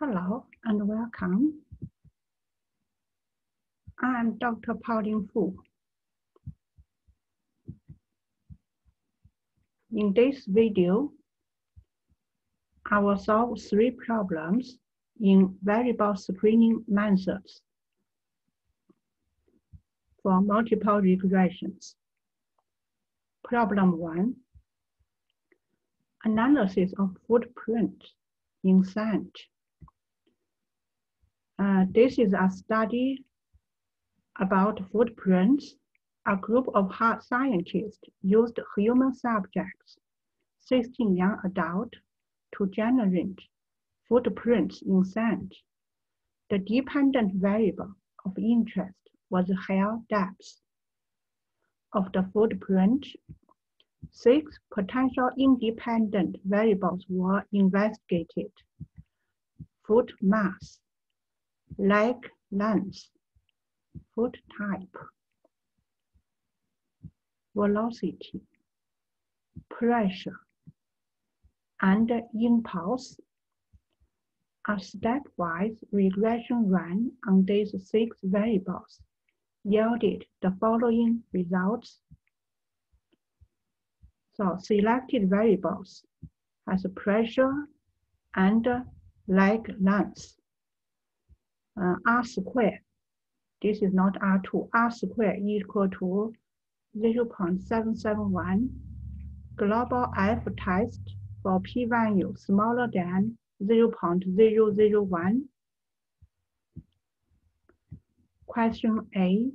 Hello and welcome. I'm Dr. Pauline Fu. In this video, I will solve three problems in variable screening methods for multiple regressions. Problem one, analysis of footprint in sand. Uh, this is a study about footprints. A group of hard scientists used human subjects, 16 young adults, to generate footprints in sand. The dependent variable of interest was hair depth of the footprint. Six potential independent variables were investigated. Foot mass, leg length, foot type, velocity, pressure, and impulse. A stepwise regression run on these six variables yielded the following results. So selected variables has pressure and leg length. Uh, R square, this is not R2, R square equal to 0 0.771. Global F test for p-value smaller than 0 0.001. Question A,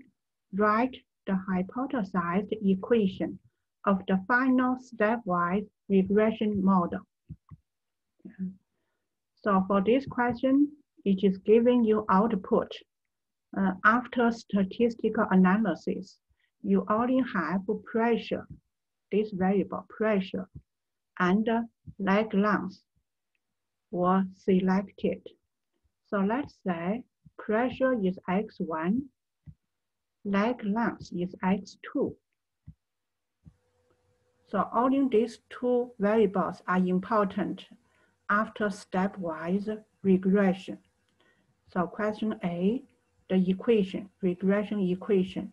write the hypothesized equation of the final stepwise regression model. So for this question, it is giving you output. Uh, after statistical analysis, you only have pressure, this variable pressure, and leg length were selected. So let's say pressure is x1, leg length is x2. So only these two variables are important after stepwise regression. So question A, the equation, regression equation,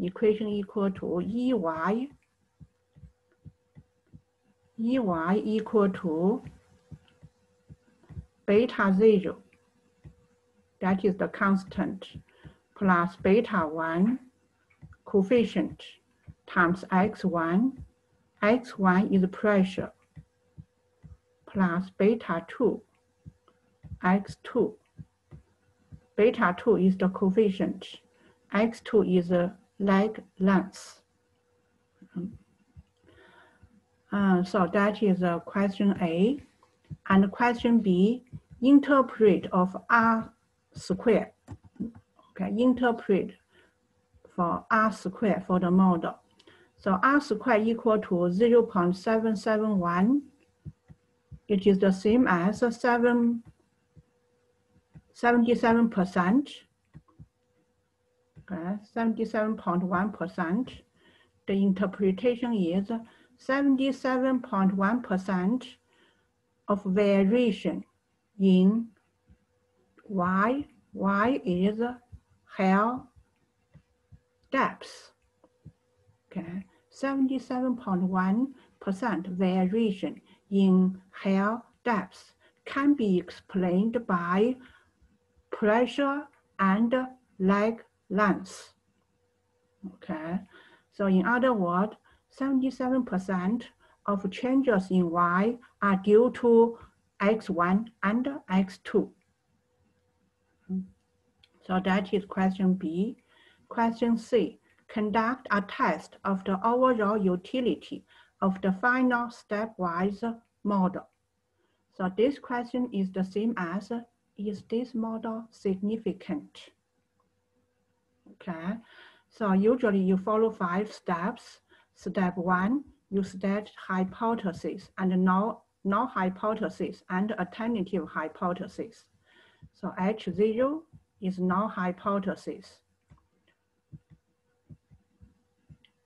equation equal to EY, EY equal to beta zero, that is the constant, plus beta one coefficient times x1, x1 is pressure, plus beta two, x2 Beta 2 is the coefficient. X2 is the leg length. Uh, so that is uh, question A. And question B, interpret of R square. Okay, interpret for R square for the model. So R square equal to 0 0.771. It is the same as 7 77%, okay, 77.1%. The interpretation is 77.1% of variation in Y. Y is hair depth. Okay, 77.1% variation in hair depth can be explained by pressure and leg length. Okay, so in other words, 77% of changes in Y are due to X1 and X2. So that is question B. Question C, conduct a test of the overall utility of the final stepwise model. So this question is the same as is this model significant? Okay, so usually you follow five steps. Step one, you state hypothesis and null, null hypothesis and alternative hypothesis. So H0 is null hypothesis.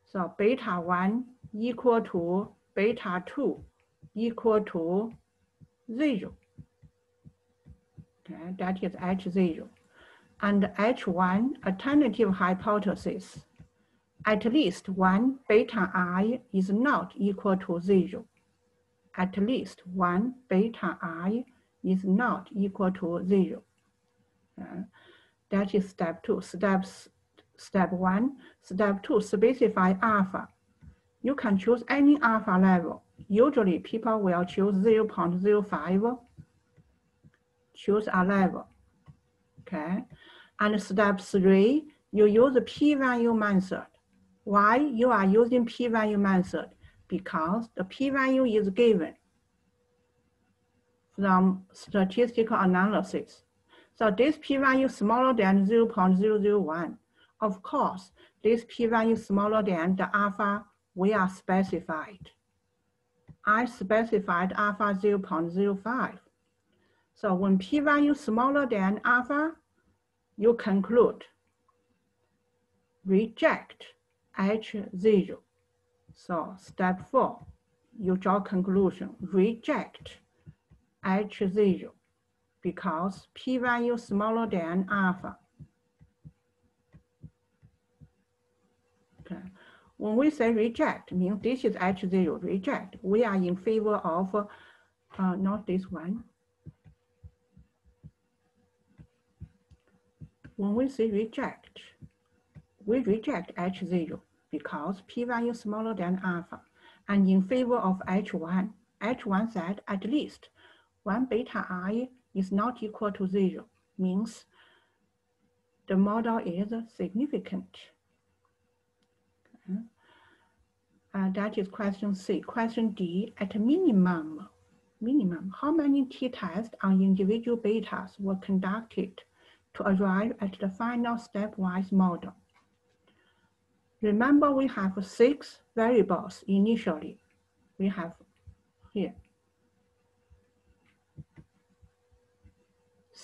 So beta 1 equal to beta 2 equal to 0. Okay, that is H0. And H1 alternative hypothesis, at least one beta i is not equal to zero. At least one beta i is not equal to zero. Uh, that is step two. Steps, step one, step two, specify alpha. You can choose any alpha level. Usually people will choose 0 0.05, choose a level, okay? And step three, you use the p-value method. Why you are using p-value method? Because the p-value is given from statistical analysis. So this p-value smaller than 0 0.001. Of course, this p-value smaller than the alpha we are specified. I specified alpha 0 0.05. So when p-value smaller than alpha, you conclude reject H0. So step four, you draw conclusion, reject H0 because p-value smaller than alpha. Okay. When we say reject, means this is H0, reject. We are in favor of, uh, not this one. When we say reject, we reject H0 because p-value smaller than alpha and in favor of H1. H1 said at least one beta i is not equal to zero, means the model is significant. Okay. Uh, that is question C. Question D, at minimum, minimum, how many t-tests on individual betas were conducted to arrive at the final stepwise model? Remember, we have six variables initially. We have here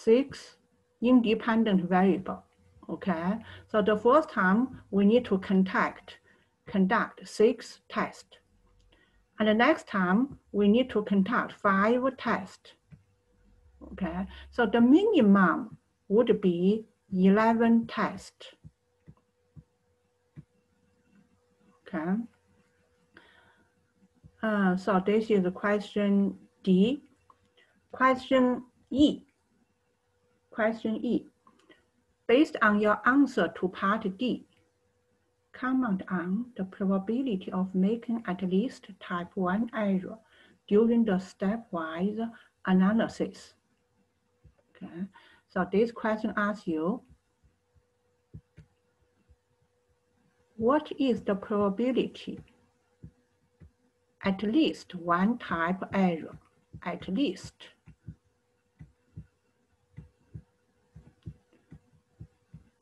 six independent variable. Okay, so the first time we need to contact, conduct six tests. And the next time we need to conduct five tests. Okay, so the minimum would be 11 tests. Okay. Uh, so this is question D. Question E. Question E. Based on your answer to part D, comment on the probability of making at least type 1 error during the stepwise analysis. Okay, so this question asks you, what is the probability at least one type error, at least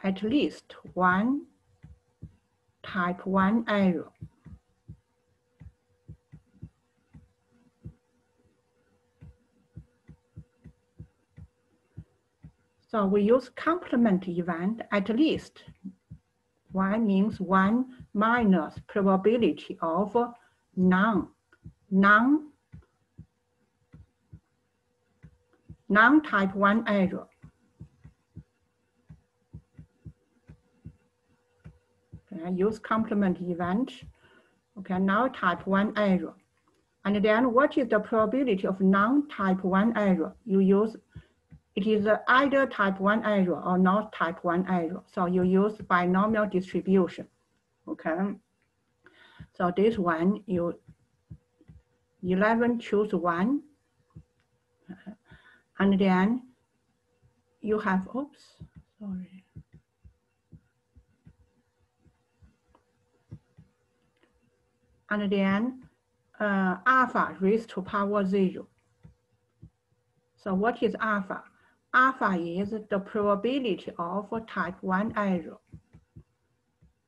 at least one type 1 error. So we use complement event at least. One means one minus probability of none, none, non-type 1 error. Okay, use complement event. Okay, now type 1 error. And then what is the probability of non-type 1 error? You use, it is either type 1 error or not type 1 error. So you use binomial distribution. Okay. So this one, you 11 choose 1. And then you have, oops, sorry. and then uh, alpha raised to power zero. So what is alpha? Alpha is the probability of type 1 error.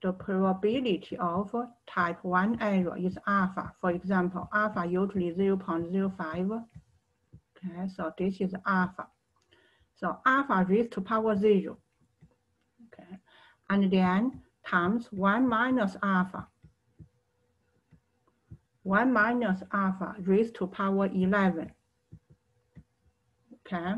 The probability of type 1 error is alpha. For example, alpha usually 0 0.05. Okay, so this is alpha. So alpha raised to power 0. Okay, and then times 1 minus alpha 1 minus alpha raised to power 11. Okay.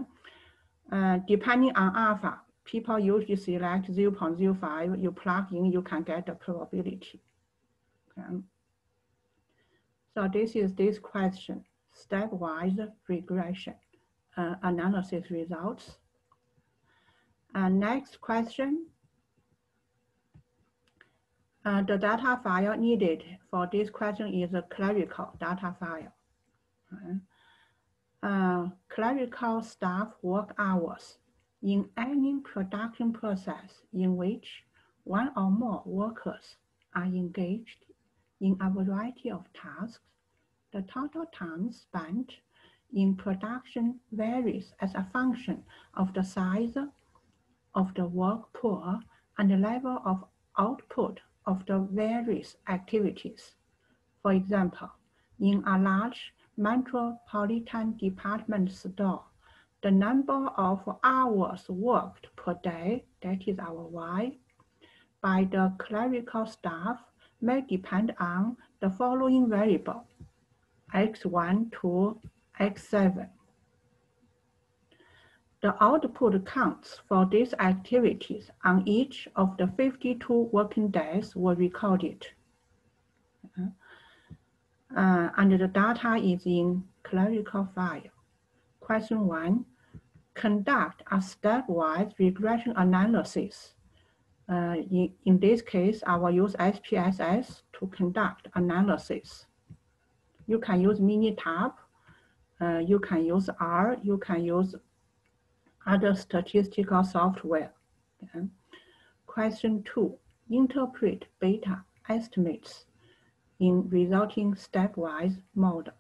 Uh, depending on alpha, people usually select 0.05, you plug in, you can get the probability. Okay. So this is this question, stepwise regression uh, analysis results. And next question, uh, the data file needed for this question is a clerical data file. Uh, clerical staff work hours in any production process in which one or more workers are engaged in a variety of tasks, the total time spent in production varies as a function of the size of the work pool and the level of output of the various activities. For example, in a large metropolitan department store, the number of hours worked per day, that is our Y, by the clerical staff may depend on the following variable, x1 to x7. The output counts for these activities on each of the 52 working days were recorded. Uh, and the data is in clerical file. Question one, conduct a stepwise regression analysis. Uh, in, in this case, I will use SPSS to conduct analysis. You can use Minitab, uh, you can use R, you can use other statistical software. Okay. Question two, interpret beta estimates in resulting stepwise model.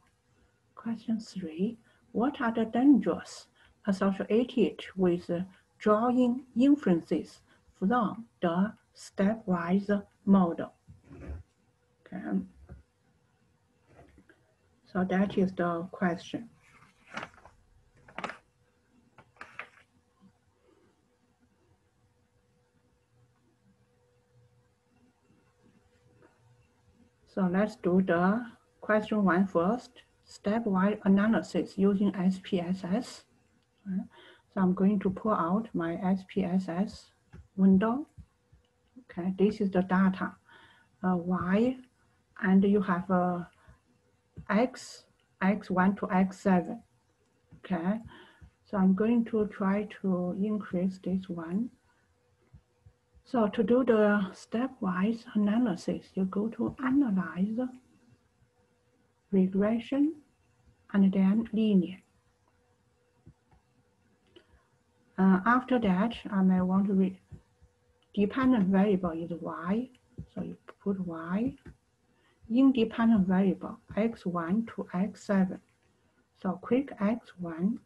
Question three, what are the dangers associated with drawing inferences from the stepwise model? Okay. So that is the question. So let's do the question one first, stepwise analysis using SPSS. So I'm going to pull out my SPSS window. Okay, this is the data, uh, Y, and you have x, x one to X7. Okay, so I'm going to try to increase this one. So to do the stepwise analysis, you go to Analyze, Regression, and then Linear. Uh, after that, I may want to read dependent variable is y, so you put y. Independent variable x1 to x7. So quick x1,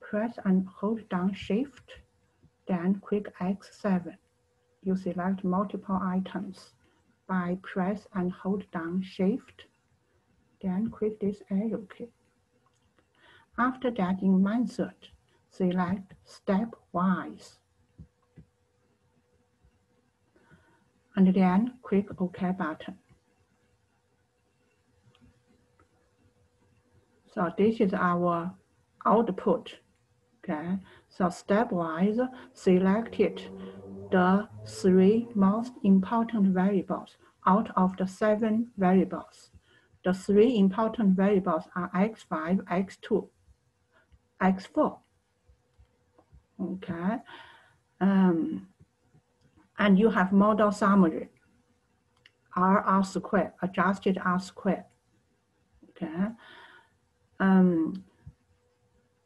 press and hold down shift, then quick x7 you select multiple items by press and hold down shift, then click this arrow key. After that, in Insert, select Stepwise. And then click OK button. So this is our output. Okay, so stepwise selected the three most important variables out of the seven variables. The three important variables are x5, x2, x4. Okay. Um, and you have model summary, R R squared, adjusted R squared. Okay. Um,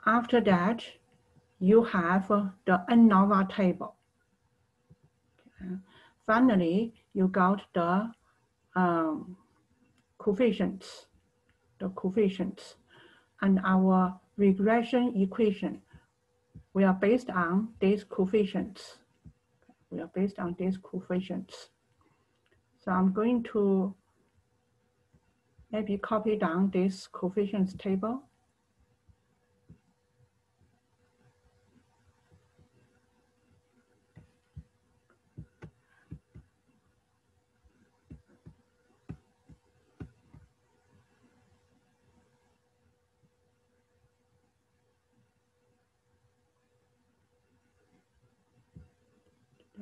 after that, you have the ANOVA table. Finally, you got the um, coefficients, the coefficients, and our regression equation. We are based on these coefficients. We are based on these coefficients. So I'm going to maybe copy down this coefficients table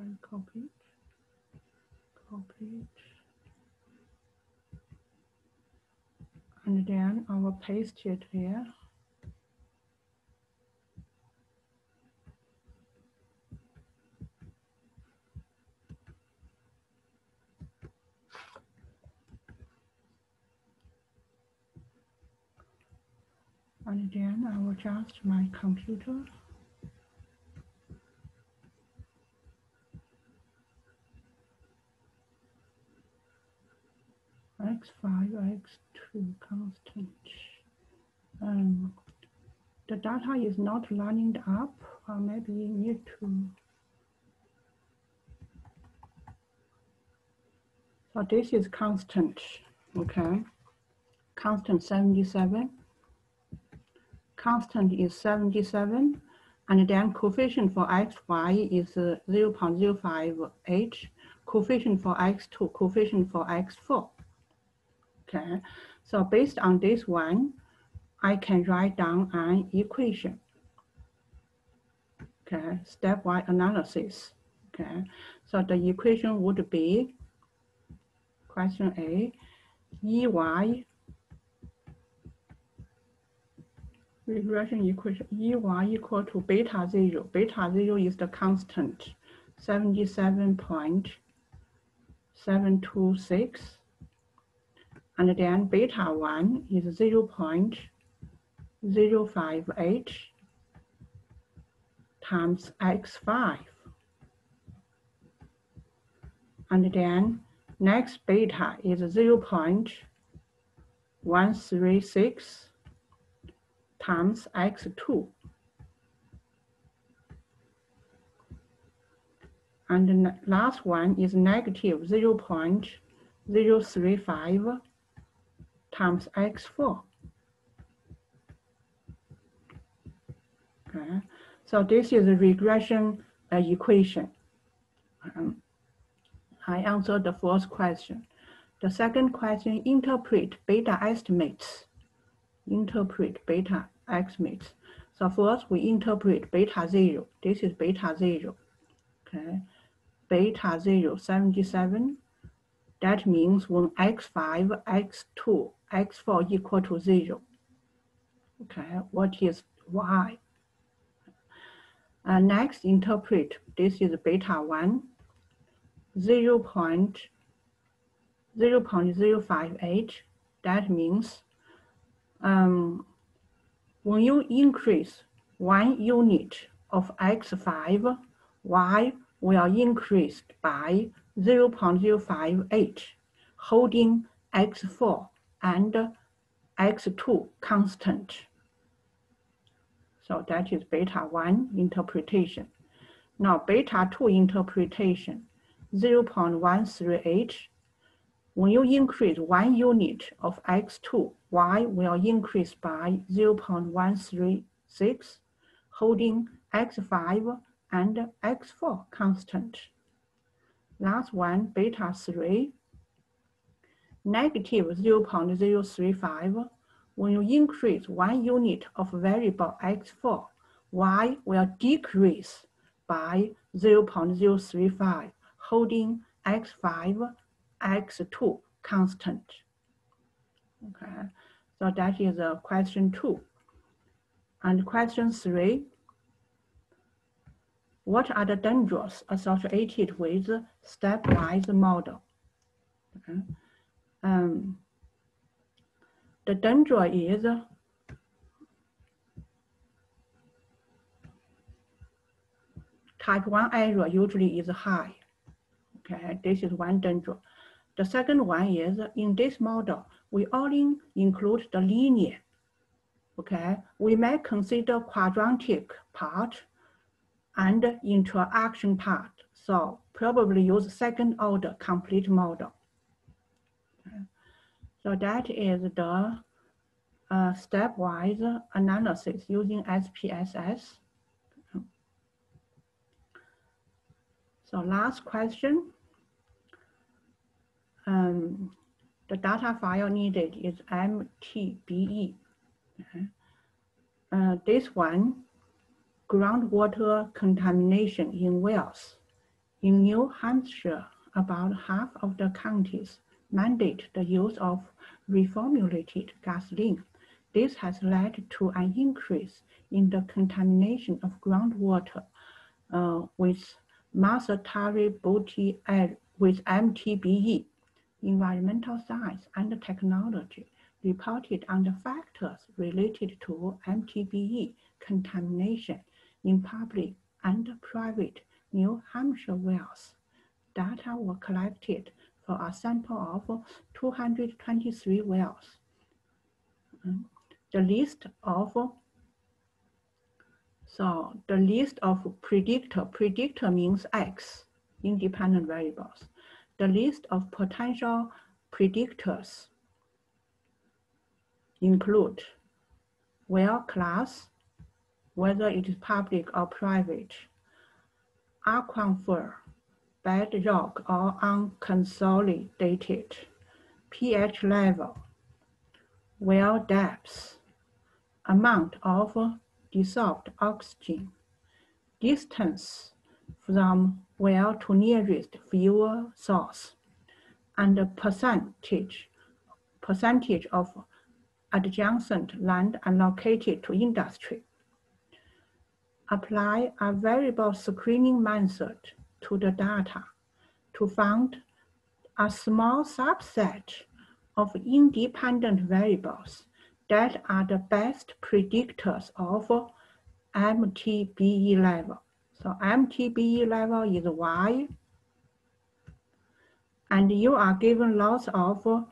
I copy it? Copy it. And I will paste it here. And then I will adjust my computer. x5, x2 constant. Um, the data is not lining up, or maybe you need to. So this is constant, okay? Constant 77. Constant is 77, and then coefficient for xy is uh, 0 0.05h, coefficient for x2, coefficient for x4. Okay, so based on this one, I can write down an equation. Okay, stepwise analysis. Okay, so the equation would be question A, EY regression equation EY equal to beta zero. Beta zero is the constant, 77.726 and then beta 1 is 0 0.058 times x5. And then next beta is 0 0.136 times x2. And the last one is negative 0 0.035 times x4. Okay, so this is a regression uh, equation. Um, I answered the first question. The second question, interpret beta estimates. Interpret beta estimates. So first we interpret beta zero. This is beta zero. Okay, beta zero, 77. That means when x5, x2, x4 equal to zero. Okay, what is y? Next, interpret this is beta 1, 0 0.058. That means um, when you increase one unit of x5, y will increase by 0.058, holding x4 and x2 constant. So that is beta 1 interpretation. Now beta 2 interpretation, 0.138. When you increase one unit of x2, y will increase by 0.136, holding x5 and x4 constant. Last one, beta 3, negative 0.035, when you increase one unit of variable x4, y will decrease by 0.035, holding x5, x2 constant. Okay, so that is a question two. And question three, what are the dangers associated with stepwise model? Okay um, the danger is type 1 error usually is high. Okay, this is one danger. The second one is in this model, we only include the linear. Okay, we may consider quadratic part and interaction part. So probably use second order complete model. So that is the uh, stepwise analysis using SPSS. So last question. Um, the data file needed is MTBE. Okay. Uh, this one, groundwater contamination in wells In New Hampshire, about half of the counties mandate the use of reformulated gasoline. This has led to an increase in the contamination of groundwater uh, with Masatari Bhuti with MTBE, environmental science and technology reported on the factors related to MTBE contamination in public and private New Hampshire wells. Data were collected for a sample of 223 wells. Mm. The list of so the list of predictor, predictor means X, independent variables. The list of potential predictors include well class, whether it is public or private, aquifer, bedrock or unconsolidated, pH level, well depth, amount of dissolved oxygen, distance from well to nearest fuel source, and percentage, percentage of adjacent land allocated to industry. Apply a variable screening method to the data to find a small subset of independent variables that are the best predictors of MTBE level. So MTBE level is Y, and you are given lots of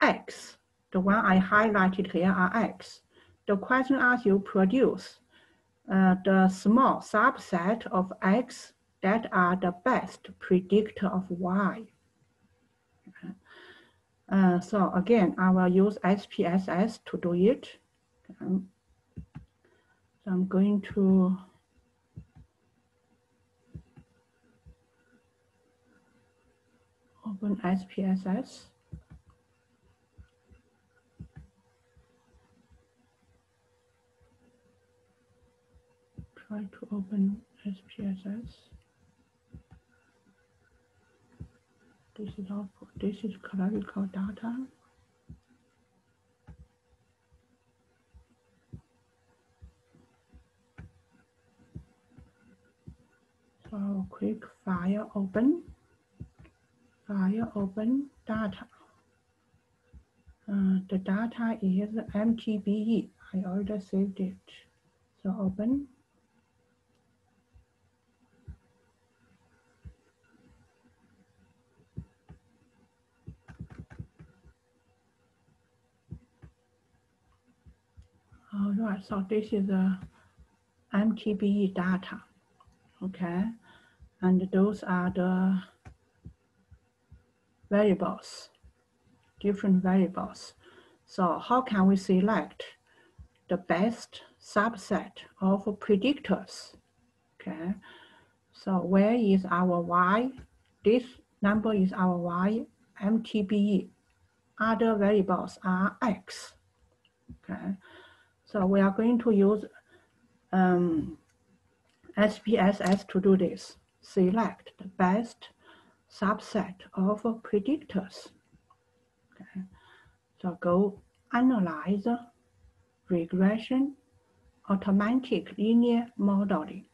X. The one I highlighted here are X. The question asks you produce uh, the small subset of X that are the best predictor of Y. Uh, so again, I will use SPSS to do it. Um, so I'm going to open SPSS. Try to open SPSS. This is output. This is clerical data. So quick file open. File open data. Uh, the data is MTBE. I already saved it. So open. All right, so this is the MTBE data, okay? And those are the variables, different variables. So how can we select the best subset of predictors, okay? So where is our Y? This number is our Y, MTBE. Other variables are X, okay? So we are going to use um, SPSS to do this. Select the best subset of predictors. Okay. So go analyze regression, automatic linear modeling.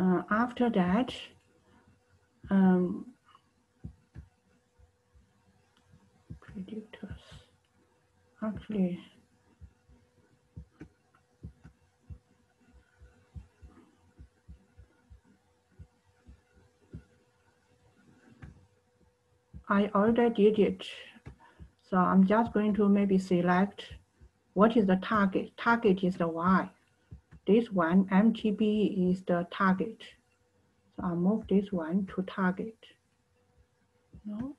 Uh, after that, um, predictors actually I already did it. So I'm just going to maybe select what is the target. Target is the Y. This one, MTB is the target. So I'll move this one to target. No,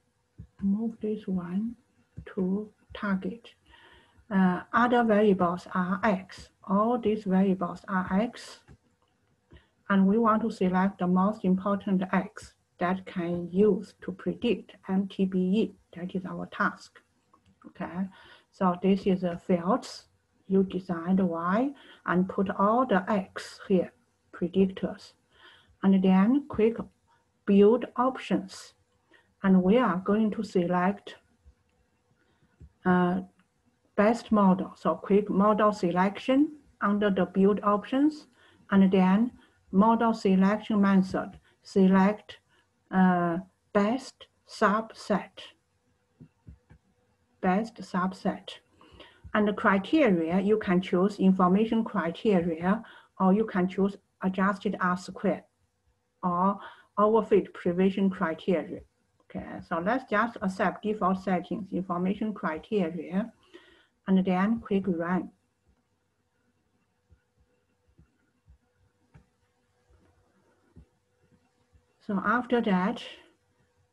move this one to target uh, other variables are x. All these variables are x. And we want to select the most important x that can use to predict MTBE. That is our task. Okay, so this is a fields. You design the Y and put all the X here, predictors. and then click build options. And we are going to select uh, best model. So quick model selection under the build options, and then model selection method, select uh, best subset, best subset. And the criteria, you can choose information criteria, or you can choose adjusted R squared, or overfit prevention criteria. Okay, so let's just accept default settings, information criteria, and then click run. So after that,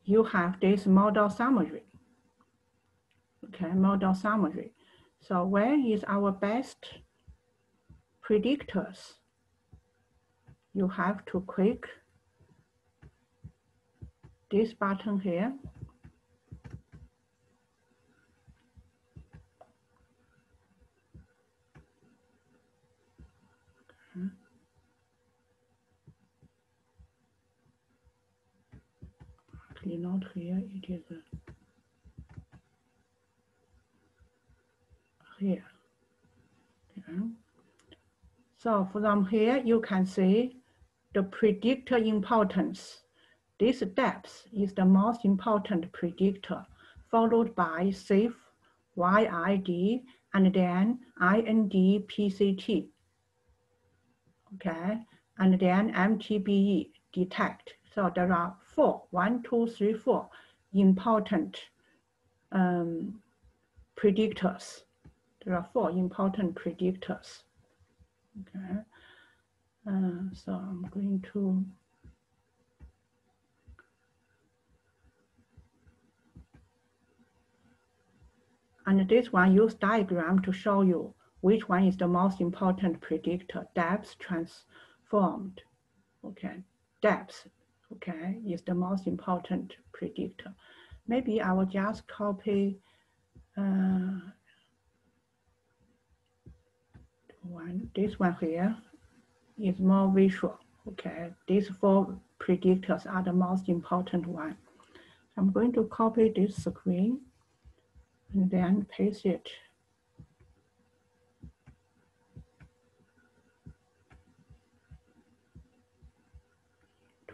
you have this model summary. Okay, model summary. So where is our best predictors? You have to click this button here. Actually not here, it is uh, here. Okay. So from here, you can see the predictor importance this depth is the most important predictor, followed by safe YID and then IND PCT. Okay, and then MTBE detect. So there are four, one, two, three, four important um, predictors. There are four important predictors. Okay, uh, so I'm going to And this one use diagram to show you which one is the most important predictor, depth transformed. Okay, depth, okay, is the most important predictor. Maybe I will just copy uh, one, this one here is more visual. Okay, these four predictors are the most important one. I'm going to copy this screen and then paste it.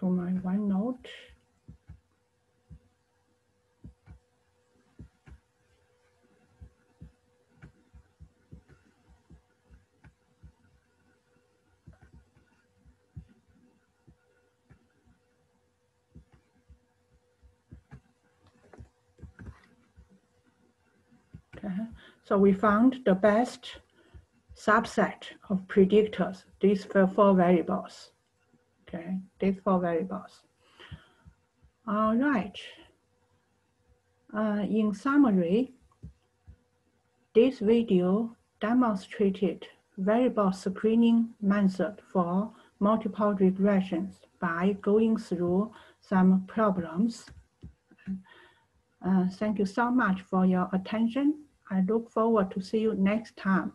To my OneNote. So we found the best subset of predictors, these four variables. Four variables. All right. Uh, in summary, this video demonstrated variable screening method for multiple regressions by going through some problems. Uh, thank you so much for your attention. I look forward to see you next time.